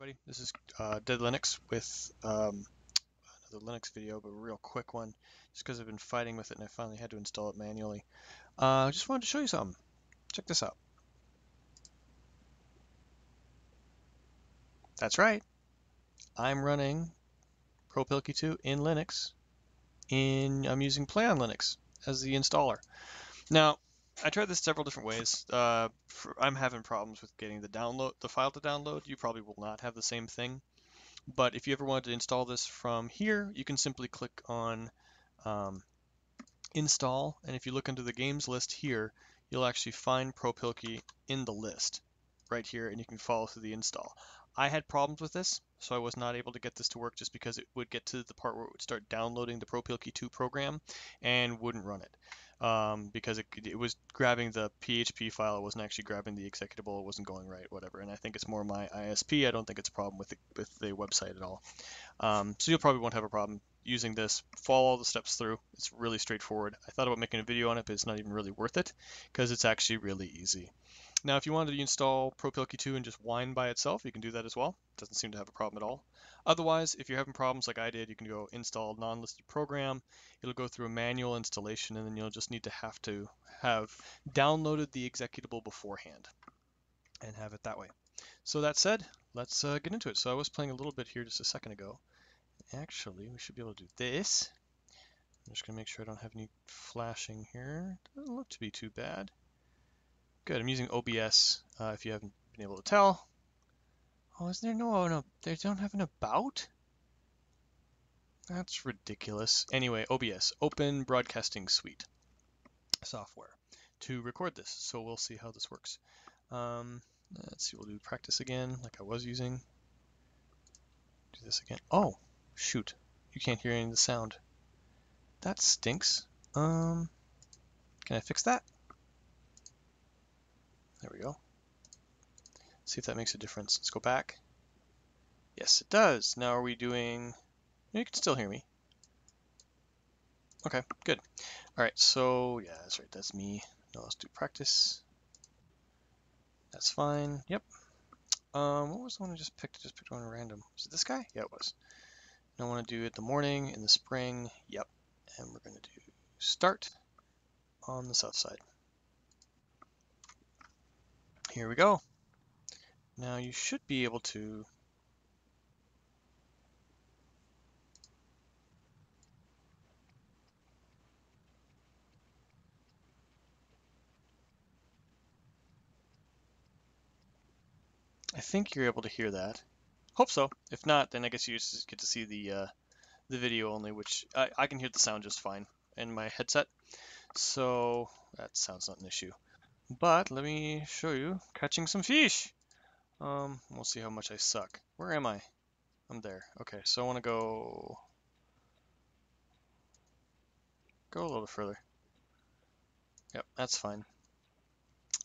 everybody. This is uh, Dead Linux with um, another Linux video, but a real quick one, just because I've been fighting with it and I finally had to install it manually. I uh, just wanted to show you something. Check this out. That's right. I'm running ProPilkki 2 in Linux. In I'm using Play on Linux as the installer. Now, I tried this several different ways. Uh, for, I'm having problems with getting the download, the file to download. You probably will not have the same thing. But if you ever wanted to install this from here, you can simply click on um, install. And if you look into the games list here, you'll actually find ProPilkki in the list right here, and you can follow through the install. I had problems with this, so I was not able to get this to work just because it would get to the part where it would start downloading the ProPilkki 2 program and wouldn't run it um, because it, it was grabbing the PHP file. It wasn't actually grabbing the executable. It wasn't going right, whatever. And I think it's more my ISP. I don't think it's a problem with the, with the website at all. Um, so you'll probably won't have a problem using this. Follow all the steps through. It's really straightforward. I thought about making a video on it, but it's not even really worth it because it's actually really easy. Now, if you wanted to install ProPilkki 2 and just Wine by itself, you can do that as well. It doesn't seem to have a problem at all. Otherwise, if you're having problems like I did, you can go install non-listed program. It'll go through a manual installation, and then you'll just need to have to have downloaded the executable beforehand and have it that way. So that said, let's uh, get into it. So I was playing a little bit here just a second ago. Actually, we should be able to do this. I'm just going to make sure I don't have any flashing here. Doesn't look to be too bad. Good, I'm using OBS uh, if you haven't been able to tell. Oh, is there no, no, they don't have an about? That's ridiculous. Anyway, OBS, Open Broadcasting Suite software to record this. So we'll see how this works. Um, let's see, we'll do practice again like I was using. Do this again. Oh, shoot. You can't hear any of the sound. That stinks. Um, can I fix that? There we go. See if that makes a difference. Let's go back. Yes, it does. Now are we doing... You can still hear me. Okay, good. All right, so yeah, that's right. That's me. Now let's do practice. That's fine. Yep. Um, what was the one I just picked? I just picked one random. Was it this guy? Yeah, it was. I want to do it the morning, in the spring. Yep. And we're going to do start on the south side. Here we go. Now you should be able to I think you're able to hear that. Hope so. If not, then I guess you just get to see the uh, the video only, which I, I can hear the sound just fine in my headset. So that sounds not an issue. But let me show you catching some fish. Um, we'll see how much I suck. Where am I? I'm there. Okay, so I want to go... Go a little further. Yep, that's fine.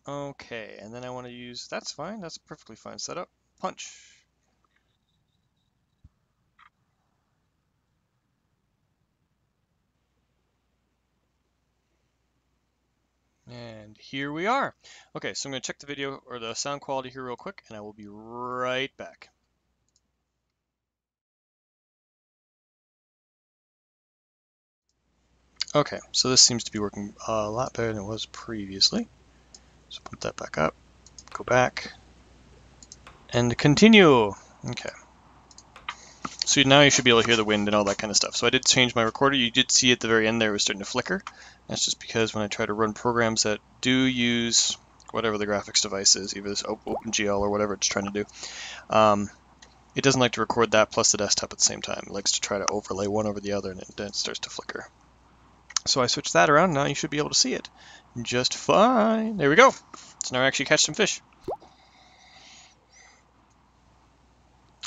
Okay, and then I want to use... That's fine. That's perfectly fine setup. Punch. And here we are. Okay, so I'm going to check the video or the sound quality here real quick, and I will be right back. Okay, so this seems to be working a lot better than it was previously. So put that back up, go back, and continue. Okay. So now you should be able to hear the wind and all that kind of stuff. So I did change my recorder. You did see at the very end there it was starting to flicker. That's just because when I try to run programs that do use whatever the graphics device is, either this OpenGL or whatever it's trying to do, um, it doesn't like to record that plus the desktop at the same time. It likes to try to overlay one over the other and then it starts to flicker. So I switched that around. Now you should be able to see it just fine. There we go. So now I actually catch some fish.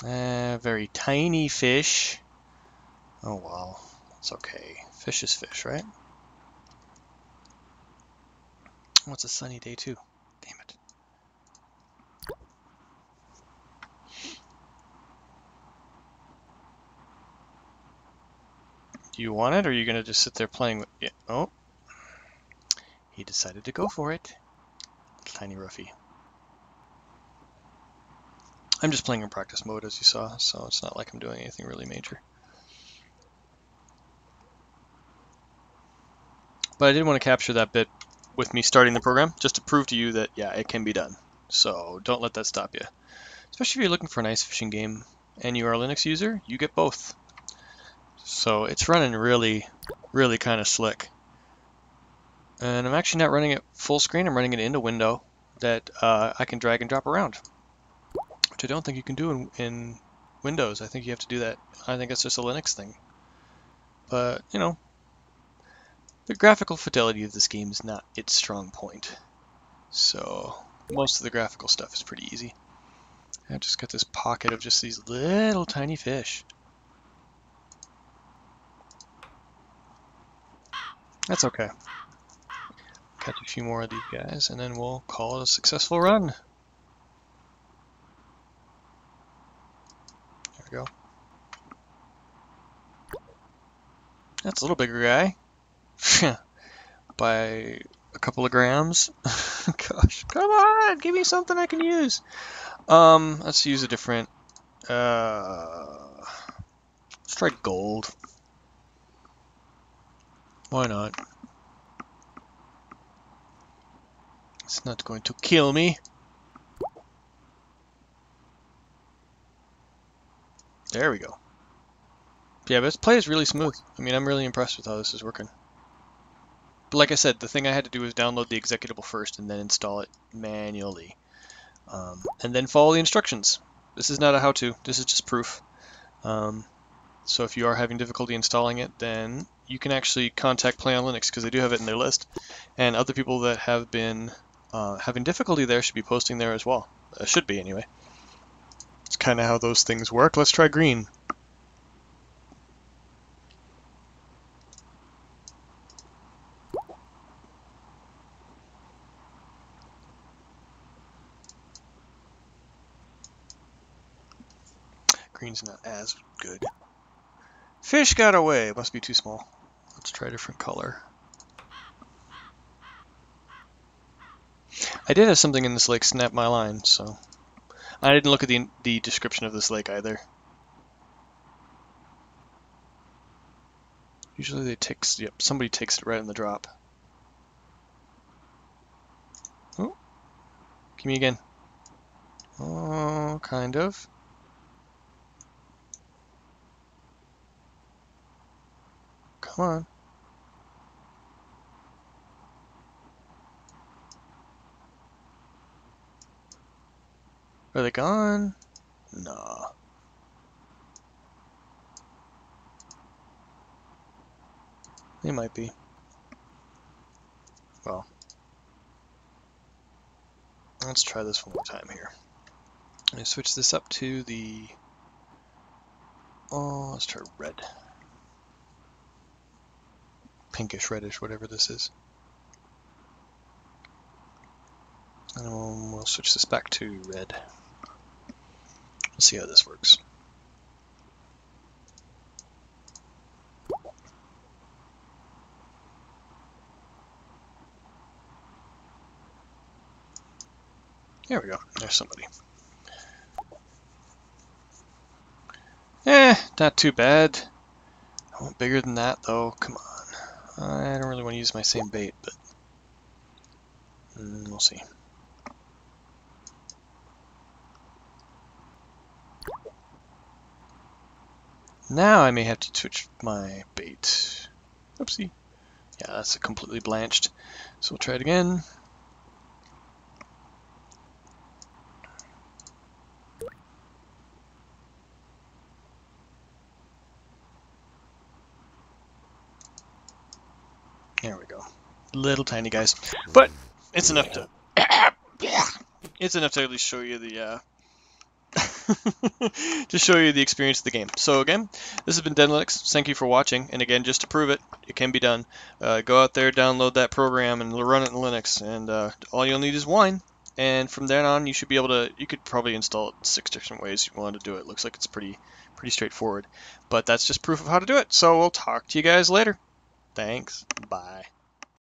Uh, very tiny fish. Oh well, it's okay. Fish is fish, right? Oh, a sunny day too. Damn it. Do you want it, or are you going to just sit there playing with it? Oh. He decided to go for it. Tiny Ruffy. I'm just playing in practice mode as you saw, so it's not like I'm doing anything really major. But I did want to capture that bit with me starting the program just to prove to you that, yeah, it can be done. So don't let that stop you. Especially if you're looking for a nice fishing game and you are a Linux user, you get both. So it's running really, really kind of slick. And I'm actually not running it full screen, I'm running it in a window that uh, I can drag and drop around. Which I don't think you can do in, in Windows. I think you have to do that. I think it's just a Linux thing. But, you know, the graphical fidelity of this game is not its strong point. So, most of the graphical stuff is pretty easy. I've just got this pocket of just these little tiny fish. That's okay. Catch a few more of these guys, and then we'll call it a successful run. There we go. That's a little bigger guy. By a couple of grams. Gosh, come on, give me something I can use. Um, let's use a different, uh, let's try gold. Why not? It's not going to kill me. There we go. Yeah, this play is really smooth. I mean, I'm really impressed with how this is working. But like I said, the thing I had to do was download the executable first and then install it manually. Um, and then follow the instructions. This is not a how-to, this is just proof. Um, so if you are having difficulty installing it, then you can actually contact Play on Linux because they do have it in their list. And other people that have been uh, having difficulty there should be posting there as well. Uh, should be anyway. It's kind of how those things work. Let's try green. Green's not as good. Fish got away. Must be too small. Let's try a different color. I did have something in this lake snap my line, so... I didn't look at the, the description of this lake either. Usually they take, yep, somebody takes it right in the drop. Oh, give me again. Oh, kind of. Come on. Are they gone? Nah. They might be. Well. Let's try this one more time here. Me switch this up to the... Oh, let's try red. Pinkish, reddish, whatever this is. And we'll switch this back to red. Let's see how this works. There we go. There's somebody. Eh, not too bad. I want bigger than that, though. Come on. I don't really want to use my same bait, but mm, we'll see. Now I may have to switch my bait. Oopsie. Yeah, that's completely blanched. So we'll try it again. There we go. Little tiny guys. But it's enough to it's enough to at least show you the uh, to show you the experience of the game. So again, this has been Linux. Thank you for watching. And again, just to prove it, it can be done. Uh, go out there, download that program, and run it in Linux. And uh, all you'll need is wine. And from then on, you should be able to. You could probably install it six different ways you want to do it. Looks like it's pretty pretty straightforward. But that's just proof of how to do it. So we'll talk to you guys later. Thanks. Bye.